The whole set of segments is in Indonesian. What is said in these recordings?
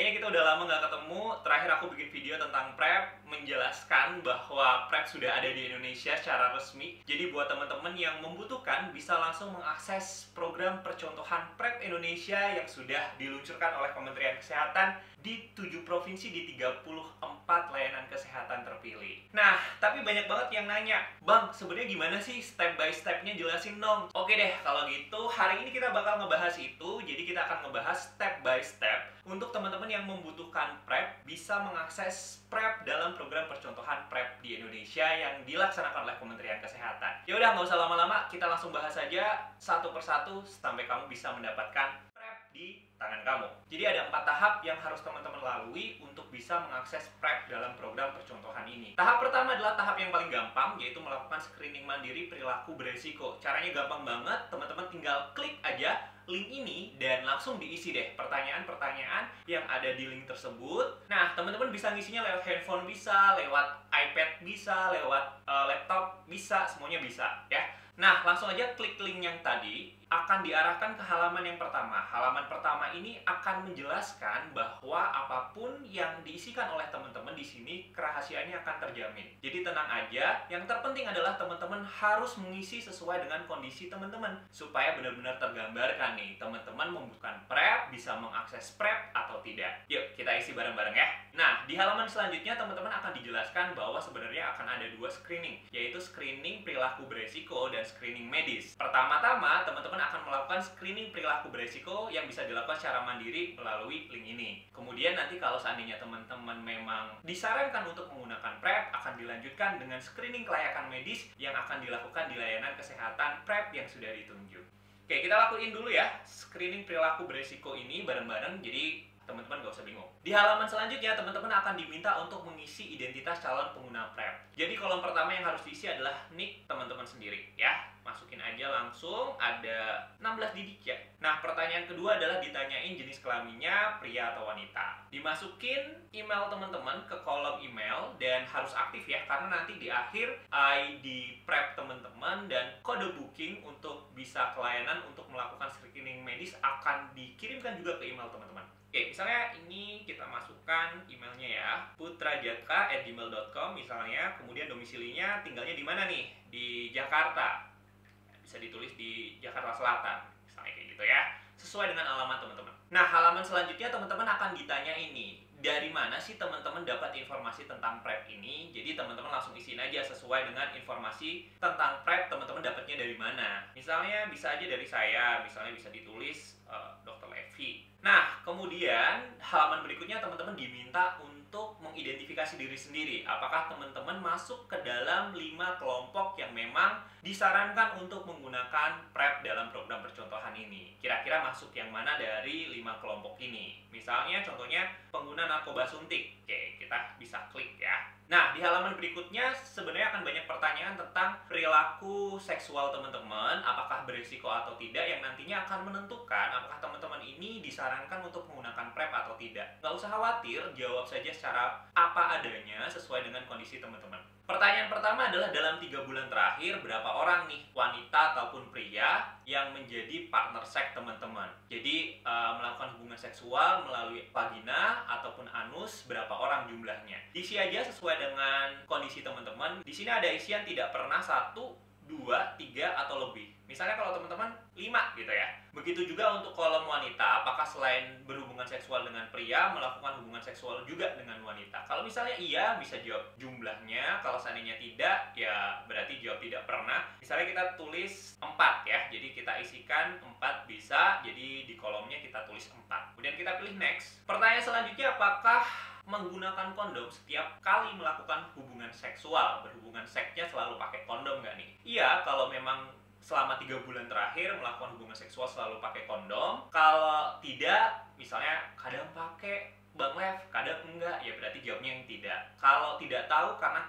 kayaknya kita udah lama nggak ketemu. Terakhir aku bikin video tentang PrEP, menjelaskan bahwa PrEP sudah ada di Indonesia secara resmi. Jadi buat teman-teman yang membutuhkan bisa langsung mengakses program percontohan PrEP Indonesia yang sudah diluncurkan oleh Kementerian Kesehatan di 7 provinsi di 34 layanan kesehatan terpilih. Nah, tapi banyak banget yang nanya, Bang, sebenarnya gimana sih step by stepnya jelasin dong? Oke deh, kalau gitu hari ini kita bakal ngebahas itu. Jadi kita akan ngebahas step by step untuk teman-teman yang membutuhkan PrEP bisa mengakses PrEP dalam program percontohan PrEP di Indonesia yang dilaksanakan oleh Kementerian Kesehatan. Ya udah, nggak usah lama-lama, kita langsung bahas saja satu persatu sampai kamu bisa mendapatkan PrEP di tangan kamu. Jadi ada empat tahap yang harus teman-teman lalui untuk bisa mengakses PrEP dalam program percontohan ini. Tahap pertama adalah tahap yang paling gampang, yaitu melakukan screening mandiri perilaku beresiko. Caranya gampang banget, teman-teman tinggal klik aja link ini dan langsung diisi deh pertanyaan-pertanyaan yang ada di link tersebut. Nah, teman-teman bisa ngisinya lewat handphone bisa, lewat iPad bisa, lewat uh, laptop bisa, semuanya bisa ya. Nah, langsung aja klik link yang tadi akan diarahkan ke halaman yang pertama. Halaman pertama ini akan menjelaskan bahwa apa pun yang diisikan oleh teman-teman di sini kerahasiaannya akan terjamin. Jadi tenang aja, yang terpenting adalah teman-teman harus mengisi sesuai dengan kondisi teman-teman supaya benar-benar tergambarkan nih, teman-teman membutuhkan PrEP, bisa mengakses PrEP atau tidak. Yuk, kita isi bareng-bareng ya. Nah, di halaman selanjutnya teman-teman akan dijelaskan bahwa sebenarnya akan ada dua screening, yaitu screening perilaku beresiko dan screening medis. Pertama-tama, teman-teman akan melakukan screening perilaku beresiko yang bisa dilakukan secara mandiri melalui link ini. Kemudian nanti kalau seandainya teman-teman memang disarankan untuk menggunakan PrEP, akan dilanjutkan dengan screening kelayakan medis yang akan dilakukan di layanan kesehatan PrEP yang sudah ditunjuk. Oke, kita lakuin dulu ya screening perilaku beresiko ini bareng-bareng. Jadi teman-teman gak usah bingung. Di halaman selanjutnya, teman-teman akan diminta untuk mengisi identitas calon pengguna PrEP. Jadi kolom pertama yang harus diisi adalah nick teman-teman sendiri ya masukin aja langsung ada 16 digit ya. Nah pertanyaan kedua adalah ditanyain jenis kelaminnya pria atau wanita. Dimasukin email teman-teman ke kolom email dan harus aktif ya karena nanti di akhir ID prep teman-teman dan kode booking untuk bisa kelayanan untuk melakukan screening medis akan dikirimkan juga ke email teman-teman. Oke, misalnya ini kita masukkan emailnya ya, putrajaka@gmail.com misalnya, kemudian domisilinya tinggalnya di mana nih? Di Jakarta bisa ditulis di Jakarta Selatan misalnya kayak gitu ya. Sesuai dengan alamat teman-teman. Nah halaman selanjutnya teman-teman akan ditanya ini dari mana sih teman-teman dapat informasi tentang PrEP ini? Jadi teman-teman langsung isiin aja sesuai dengan informasi tentang PrEP teman-teman dapatnya dari mana. Misalnya bisa aja dari saya misalnya bisa ditulis uh, Dr. Levi. Nah kemudian halaman berikutnya teman-teman diminta untuk untuk mengidentifikasi diri sendiri. Apakah teman-teman masuk ke dalam lima kelompok yang memang disarankan untuk menggunakan PrEP dalam program percontohan ini? Kira-kira masuk yang mana dari lima kelompok ini? Misalnya contohnya pengguna narkoba suntik. Oke, kita bisa klik ya. Nah, di halaman berikutnya sebenarnya akan banyak pertanyaan tentang perilaku seksual teman-teman, apakah berisiko atau tidak, yang nantinya akan menentukan apakah teman-teman ini disarankan untuk menggunakan PrEP atau tidak. Nggak usah khawatir, jawab saja secara apa adanya sesuai dengan kondisi teman-teman. Pertanyaan pertama adalah dalam tiga bulan terakhir berapa orang nih wanita ataupun pria yang menjadi partner seks teman-teman. Jadi uh, melakukan hubungan seksual melalui vagina ataupun anus berapa orang jumlahnya. Isi aja sesuai dengan kondisi teman-teman. Di sini ada isian tidak pernah satu, dua, tiga atau lebih. Misalnya kalau teman-teman 5 gitu ya. Begitu juga untuk kolom wanita, apakah selain berhubungan seksual dengan pria, melakukan hubungan seksual juga dengan wanita? Kalau misalnya iya, bisa jawab jumlahnya. Kalau seandainya tidak, ya berarti jawab tidak pernah. Misalnya kita tulis 4 ya, jadi kita isikan 4 bisa, jadi di kolomnya kita tulis 4. Kemudian kita pilih next. Pertanyaan selanjutnya, apakah menggunakan kondom setiap kali melakukan hubungan seksual berhubungan seksnya selalu pakai kondom nggak nih? Iya, kalau memang selama tiga bulan terakhir melakukan hubungan seksual selalu pakai kondom. Kalau tidak, misalnya kadang pakai bang lev, kadang enggak, ya berarti jawabnya yang tidak. Kalau tidak tahu karena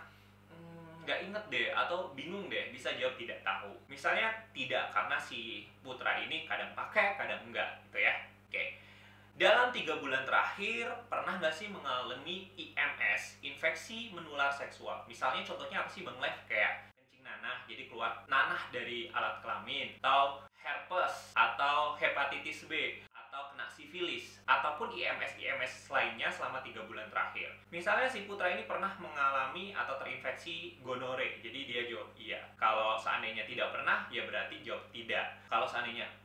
hmm, nggak inget deh atau bingung deh, bisa jawab tidak tahu. Misalnya tidak karena si putra ini kadang pakai, kadang enggak, gitu ya. Oke. Dalam tiga bulan terakhir, pernah nggak sih mengalami IMS, infeksi menular seksual? Misalnya contohnya apa sih Bang Lev? Kayak nanah jadi keluar nanah dari alat kelamin atau herpes atau hepatitis B atau kena sifilis ataupun IMS-IMS lainnya selama tiga bulan terakhir. Misalnya si putra ini pernah mengalami atau terinfeksi gonore, jadi dia jawab iya. Kalau seandainya tidak pernah, ya berarti jawab tidak. Kalau seandainya "Hmm,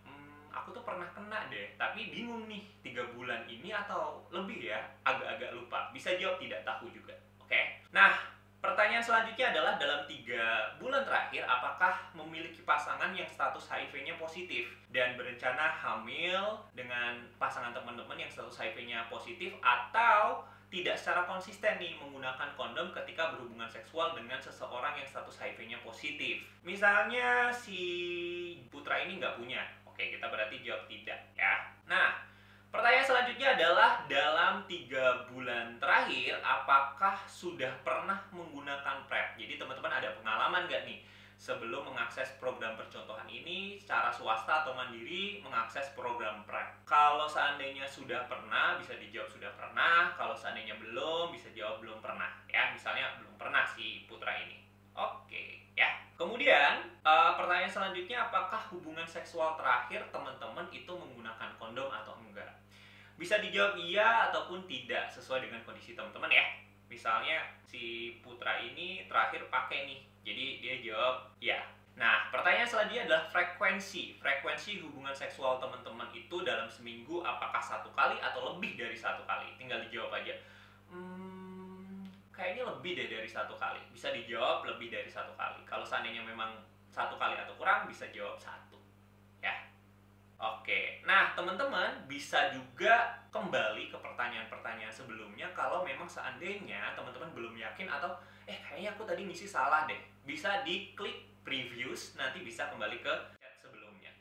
aku tuh pernah kena deh, tapi bingung nih tiga bulan ini atau lebih ya, agak-agak lupa. Bisa jawab tidak tahu juga. Oke. Nah, Pertanyaan selanjutnya adalah dalam tiga bulan terakhir, apakah memiliki pasangan yang status HIV-nya positif dan berencana hamil dengan pasangan teman-teman yang status HIV-nya positif atau tidak secara konsisten nih menggunakan kondom ketika berhubungan seksual dengan seseorang yang status HIV-nya positif. Misalnya si putra ini nggak punya, oke kita berarti jawab tidak ya. Nah, Pertanyaan selanjutnya adalah dalam tiga bulan terakhir apakah sudah pernah menggunakan PrEP? Jadi teman-teman ada pengalaman nggak nih sebelum mengakses program percontohan ini secara swasta atau mandiri mengakses program PrEP? Kalau seandainya sudah pernah bisa dijawab sudah pernah, kalau seandainya belum bisa jawab belum pernah ya. Misalnya belum pernah si putra ini. Kemudian uh, pertanyaan selanjutnya apakah hubungan seksual terakhir teman-teman itu menggunakan kondom atau enggak? Bisa dijawab iya ataupun tidak sesuai dengan kondisi teman-teman ya. Misalnya si putra ini terakhir pakai nih, jadi dia jawab ya. Nah, pertanyaan selanjutnya adalah frekuensi. Frekuensi hubungan seksual teman-teman itu dalam seminggu apakah satu kali atau lebih dari satu kali? Tinggal dijawab aja. Hmm, kayaknya lebih deh dari satu kali. Bisa dijawab lebih dari satu kali. Kalau seandainya memang satu kali atau kurang, bisa jawab satu. Ya. Oke, nah teman-teman bisa juga kembali ke pertanyaan-pertanyaan sebelumnya kalau memang seandainya teman-teman belum yakin atau eh kayaknya aku tadi ngisi salah deh. Bisa diklik previews, nanti bisa kembali ke.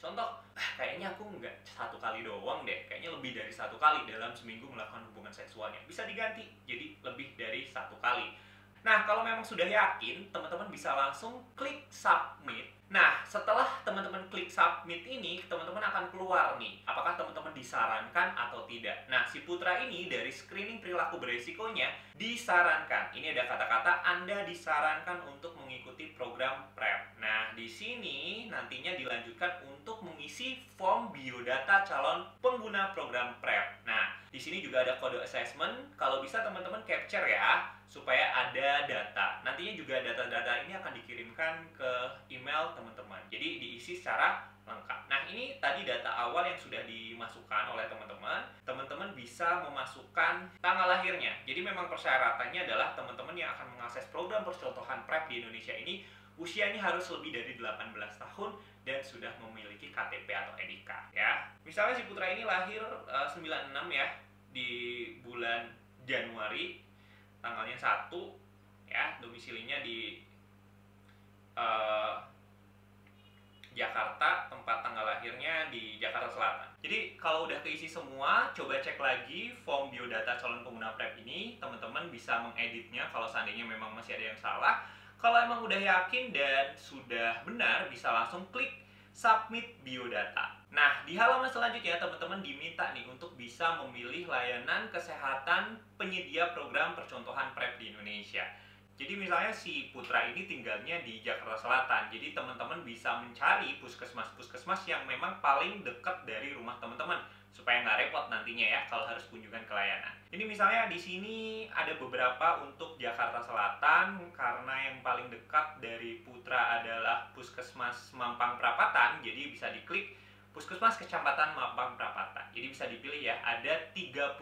Contoh, ah, kayaknya aku nggak satu kali doang deh, kayaknya lebih dari satu kali dalam seminggu melakukan hubungan seksualnya. Bisa diganti, jadi lebih dari satu kali. Nah, kalau memang sudah yakin, teman-teman bisa langsung klik submit Nah, setelah teman-teman klik submit ini, teman-teman akan keluar nih, apakah teman-teman disarankan atau tidak. Nah, si putra ini dari screening perilaku beresikonya disarankan. Ini ada kata-kata Anda disarankan untuk mengikuti program PrEP. Nah, di sini nantinya dilanjutkan untuk mengisi form biodata calon pengguna program PrEP. Nah, di sini juga ada kode assessment. Kalau bisa teman-teman capture ya, supaya ada data. Nantinya juga data-data ini akan dikirimkan ke email teman-teman. Jadi diisi secara lengkap. Nah, ini tadi data awal yang sudah dimasukkan oleh teman-teman. Teman-teman bisa memasukkan tanggal lahirnya. Jadi memang persyaratannya adalah teman-teman yang akan mengakses program percontohan PrEP di Indonesia ini usianya harus lebih dari 18 tahun dan sudah memiliki KTP atau NIK ya. Misalnya si putra ini lahir uh, eh, 96 ya di bulan Januari tanggalnya 1 ya domisilinya di uh, Jakarta tempat tanggal lahirnya di Jakarta Selatan. Jadi kalau udah keisi semua coba cek lagi form biodata calon pengguna PrEP ini. Teman-teman bisa mengeditnya kalau seandainya memang masih ada yang salah. Kalau emang udah yakin dan sudah benar bisa langsung klik submit biodata. Nah, di halaman selanjutnya teman-teman diminta nih untuk bisa memilih layanan kesehatan penyedia program percontohan PrEP di Indonesia. Jadi misalnya si Putra ini tinggalnya di Jakarta Selatan. Jadi teman-teman bisa mencari puskesmas-puskesmas yang memang paling dekat dari rumah teman-teman supaya nggak nantinya ya kalau harus kunjungan ke layanan. Ini misalnya di sini ada beberapa untuk Jakarta Selatan karena yang paling dekat dari Putra adalah Puskesmas Mampang Perapatan, jadi bisa diklik Puskesmas Kecamatan Mampang Perapatan. Jadi bisa dipilih ya, ada 34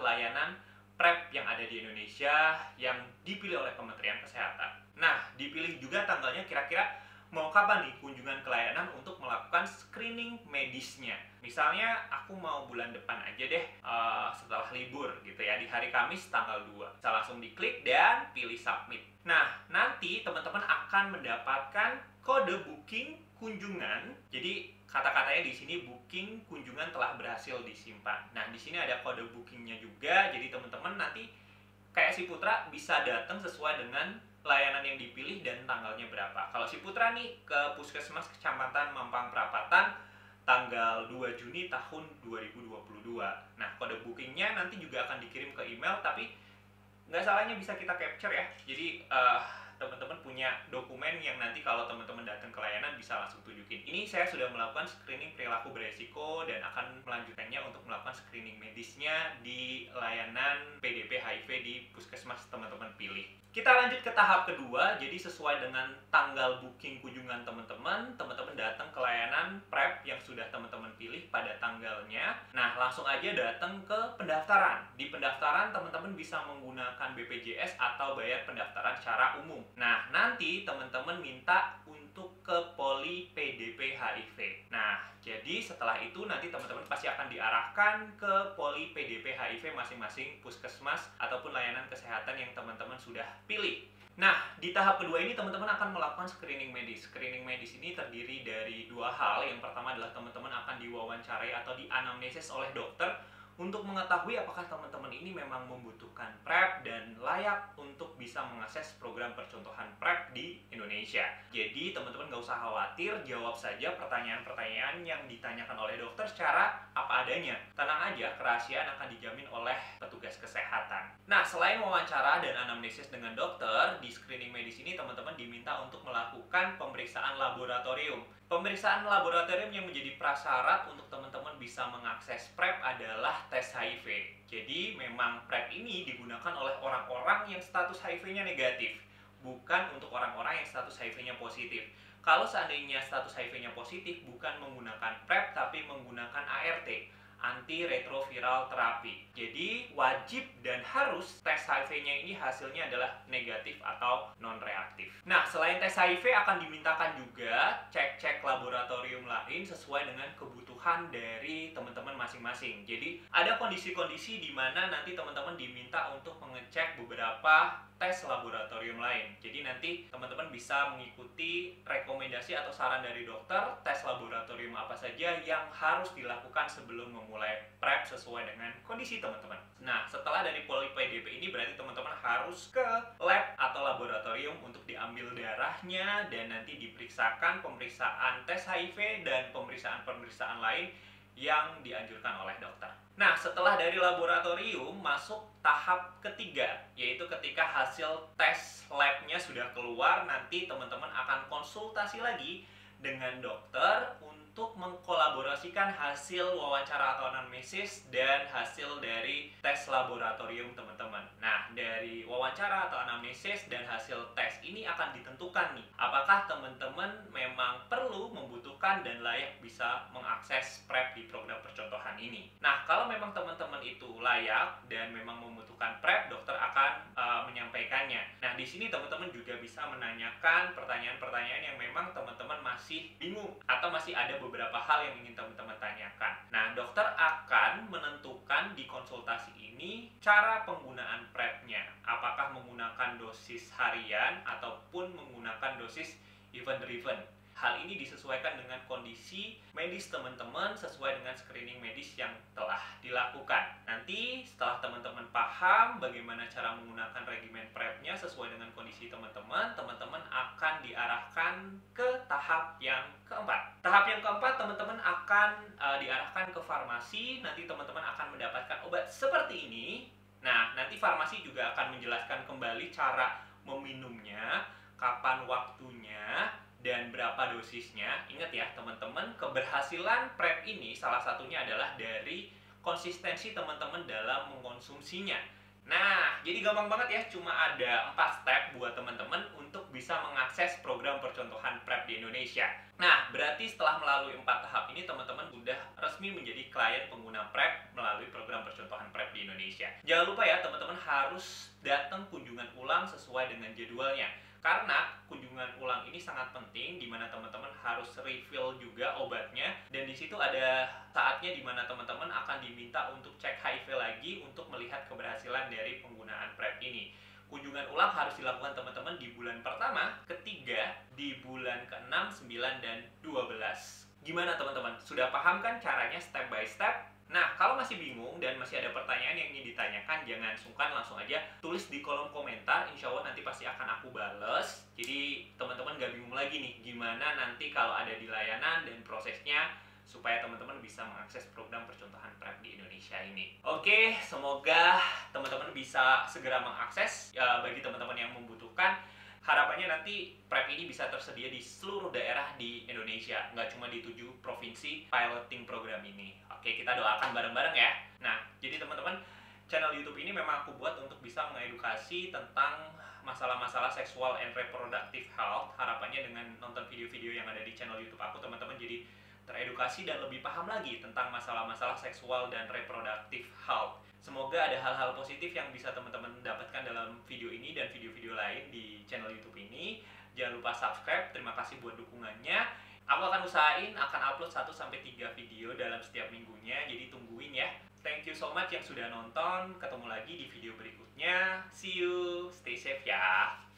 layanan PrEP yang ada di Indonesia yang dipilih oleh Kementerian Kesehatan. Nah, dipilih juga tanggalnya kira-kira mau kapan nih kunjungan ke layanan untuk melakukan screening medisnya. Misalnya aku mau bulan depan aja deh uh, setelah libur gitu ya di hari Kamis tanggal 2. Bisa langsung diklik dan pilih submit. Nah, nanti teman-teman akan mendapatkan kode booking kunjungan. Jadi kata-katanya di sini booking kunjungan telah berhasil disimpan. Nah, di sini ada kode bookingnya juga. Jadi teman-teman nanti kayak si Putra bisa datang sesuai dengan layanan yang dipilih dan tanggalnya berapa. Kalau si Putra nih ke Puskesmas Kecamatan Mampang Perapatan tanggal 2 Juni tahun 2022. Nah, kode bookingnya nanti juga akan dikirim ke email, tapi nggak salahnya bisa kita capture ya. Jadi uh, teman-teman punya dokumen yang nanti kalau teman-teman datang ke layanan bisa langsung tunjukin. Ini saya sudah melakukan screening perilaku beresiko dan akan melanjutkannya untuk melakukan screening medisnya di layanan PDP HIV di puskesmas teman-teman pilih. Kita lanjut ke tahap kedua, jadi sesuai dengan tanggal booking kunjungan teman-teman, teman-teman datang ke layanan PrEP yang sudah teman-teman pilih pada tanggalnya. Nah, langsung aja datang ke pendaftaran. Di pendaftaran teman-teman bisa menggunakan BPJS atau bayar pendaftaran secara umum. Nah, nanti teman-teman minta untuk ke poli PDP HIV. Nah, jadi setelah itu nanti teman-teman pasti akan diarahkan ke poli PDP HIV masing-masing puskesmas ataupun layanan kesehatan yang teman-teman sudah pilih. Nah, di tahap kedua ini teman-teman akan melakukan screening medis. Screening medis ini terdiri dari dua hal. Yang pertama adalah teman-teman akan diwawancarai atau dianamnesis oleh dokter untuk mengetahui apakah teman-teman ini memang membutuhkan PrEP dan layak untuk bisa mengakses program percontohan PrEP di Indonesia. Jadi teman-teman nggak usah khawatir, jawab saja pertanyaan-pertanyaan yang ditanyakan oleh dokter secara apa adanya. Tenang aja, kerahasiaan akan dijamin oleh petugas kesehatan. Nah, selain wawancara dan anamnesis dengan dokter, di screening medis ini teman-teman diminta untuk melakukan pemeriksaan laboratorium. Pemeriksaan laboratorium yang menjadi prasyarat untuk teman-teman bisa mengakses PrEP adalah tes HIV. Jadi memang PrEP ini digunakan oleh orang-orang yang status HIV-nya negatif, bukan untuk orang-orang yang status HIV-nya positif. Kalau seandainya status HIV-nya positif, bukan menggunakan PrEP tapi menggunakan ART antiretroviral terapi. Jadi wajib dan harus tes HIV-nya ini hasilnya adalah negatif atau non-reaktif. Nah, selain tes HIV akan dimintakan juga cek-cek laboratorium lain sesuai dengan kebutuhan dari teman-teman masing-masing. Jadi ada kondisi-kondisi di mana nanti teman-teman diminta untuk mengecek beberapa tes laboratorium lain. Jadi nanti teman-teman bisa mengikuti rekomendasi atau saran dari dokter tes laboratorium apa saja yang harus dilakukan sebelum memulai prep sesuai dengan kondisi teman-teman. Nah, setelah dari poli PDP ini berarti teman-teman harus ke lab atau laboratorium untuk diambil darahnya dan nanti diperiksakan pemeriksaan tes HIV dan pemeriksaan-pemeriksaan lain yang dianjurkan oleh dokter. Nah, setelah dari laboratorium masuk tahap ketiga, yaitu ketika hasil tes labnya sudah keluar, nanti teman-teman akan konsultasi lagi dengan dokter untuk mengkolaborasikan hasil wawancara atau anamnesis dan hasil dari tes laboratorium teman-teman. Nah, dari wawancara atau anamnesis dan hasil tes ini akan ditentukan nih, apakah teman-teman memang perlu membutuhkan dan layak bisa mengakses PrEP di program percontohan ini. Nah, kalau memang teman-teman itu layak dan memang membutuhkan PrEP, dokter akan uh, menyampaikannya. Nah, di sini teman-teman juga bisa menanyakan pertanyaan-pertanyaan yang memang teman-teman masih bingung atau masih ada beberapa hal yang ingin teman-teman tanyakan. Nah, dokter akan menentukan di konsultasi ini cara penggunaan PrEP-nya. Apakah menggunakan dosis harian ataupun menggunakan dosis event-driven. Hal ini disesuaikan dengan kondisi medis teman-teman sesuai dengan screening medis yang telah dilakukan. Nanti setelah teman-teman paham bagaimana cara menggunakan regimen PrEP-nya sesuai dengan kondisi teman-teman, teman-teman akan diarahkan ke tahap yang keempat. Tahap yang keempat teman-teman akan uh, diarahkan ke farmasi, nanti teman-teman akan mendapatkan obat seperti ini. Nah, nanti farmasi juga akan menjelaskan kembali cara meminumnya, kapan waktunya, dan berapa dosisnya. Ingat ya teman-teman, keberhasilan PrEP ini salah satunya adalah dari konsistensi teman-teman dalam mengkonsumsinya. Nah, jadi gampang banget ya, cuma ada 4 step buat teman-teman untuk bisa mengakses program percontohan PrEP di Indonesia. Nah, berarti setelah melalui 4 tahap ini, teman-teman sudah resmi menjadi klien pengguna PrEP melalui program percontohan PrEP di Indonesia. Jangan lupa ya, teman-teman harus datang kunjungan ulang sesuai dengan jadwalnya karena kunjungan ulang ini sangat penting di mana teman-teman harus refill juga obatnya dan di situ ada saatnya di mana teman-teman akan diminta untuk cek HIV lagi untuk melihat keberhasilan dari penggunaan PrEP ini. Kunjungan ulang harus dilakukan teman-teman di bulan pertama, ketiga, di bulan ke-6, 9, dan 12. Gimana teman-teman? Sudah paham kan caranya step by step? Nah, kalau masih bingung dan masih ada pertanyaan yang ingin ditanyakan, jangan sungkan langsung aja tulis di kolom komentar. Insya Allah nanti pasti akan aku bales. Jadi teman-teman gak bingung lagi nih, gimana nanti kalau ada di layanan dan prosesnya supaya teman-teman bisa mengakses program percontohan PrEP di Indonesia ini. Oke, semoga teman-teman bisa segera mengakses ya, bagi teman-teman yang membutuhkan. Harapannya nanti PrEP ini bisa tersedia di seluruh daerah di Indonesia, nggak cuma di tujuh provinsi piloting program ini. Oke, kita doakan bareng-bareng ya. Nah, jadi teman-teman, channel YouTube ini memang aku buat untuk bisa mengedukasi tentang masalah-masalah seksual and reproductive health. Harapannya dengan nonton video-video yang ada di channel YouTube aku, teman-teman jadi teredukasi dan lebih paham lagi tentang masalah-masalah seksual dan reproductive health. Semoga ada hal-hal positif yang bisa teman-teman dapatkan dalam video ini dan video-video lain di channel YouTube ini. Jangan lupa subscribe. Terima kasih buat dukungannya. Aku akan usahain akan upload 1 sampai 3 video dalam setiap minggunya. Jadi tungguin ya. Thank you so much yang sudah nonton. Ketemu lagi di video berikutnya. See you. Stay safe ya.